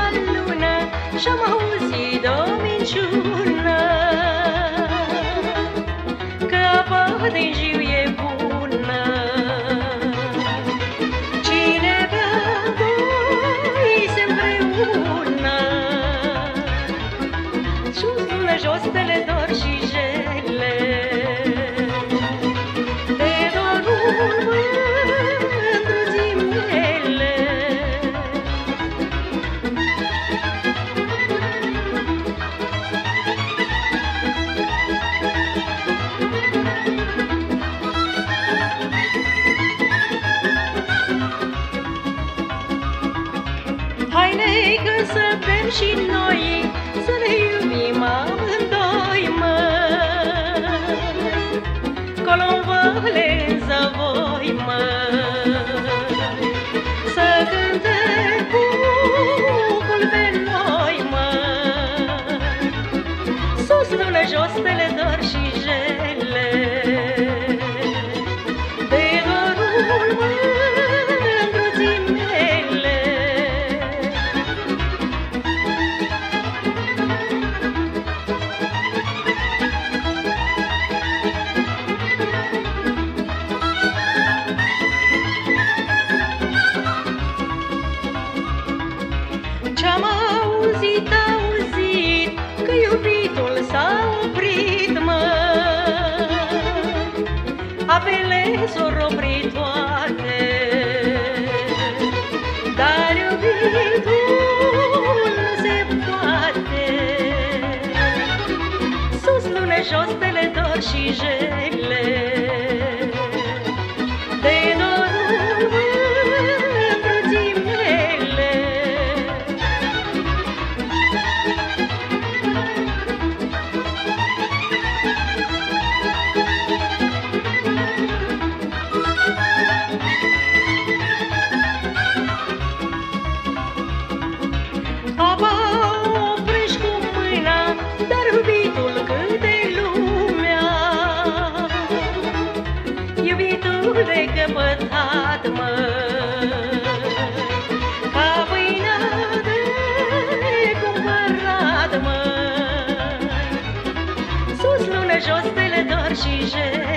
verișoa lună Și-am auzit o minciună Că apa din jiu e bună. Cine bea doi se împreună? Sus, lună, jos, tele, dor și jele Haine că să bem și noi Să ne iubim amândoi, Apele s-au oprit toate Dar iubitul nu se poate Sus, lună, jos, tele, dor și jele legămătat mă. Ca pâine de cumpărat mă. Sus dor și jet